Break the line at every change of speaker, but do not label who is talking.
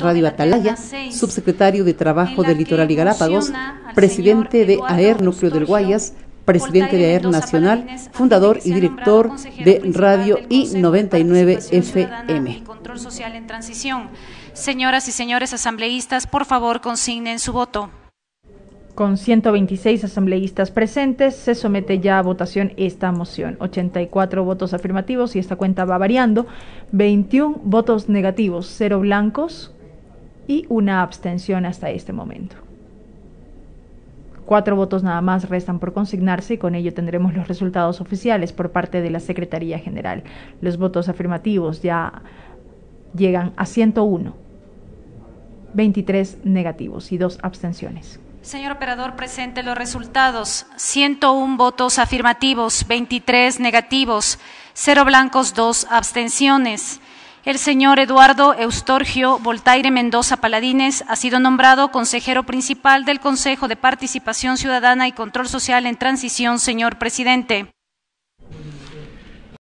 Radio Atalaya, subsecretario de Trabajo del Litoral y Galápagos, presidente de AER Núcleo del Guayas, presidente de AER Nacional, fundador y director de Radio I99 FM.
Control social en transición. Señoras y señores asambleístas, por favor, consignen su voto.
Con 126 asambleístas presentes, se somete ya a votación esta moción. 84 votos afirmativos y esta cuenta va variando. 21 votos negativos, 0 blancos, y una abstención hasta este momento. Cuatro votos nada más restan por consignarse y con ello tendremos los resultados oficiales por parte de la Secretaría General. Los votos afirmativos ya llegan a 101, 23 negativos y dos abstenciones.
Señor operador, presente los resultados. 101 votos afirmativos, 23 negativos, 0 blancos, 2 abstenciones. El señor Eduardo Eustorgio Voltaire Mendoza Paladines ha sido nombrado consejero principal del Consejo de Participación Ciudadana y Control Social en Transición, señor presidente.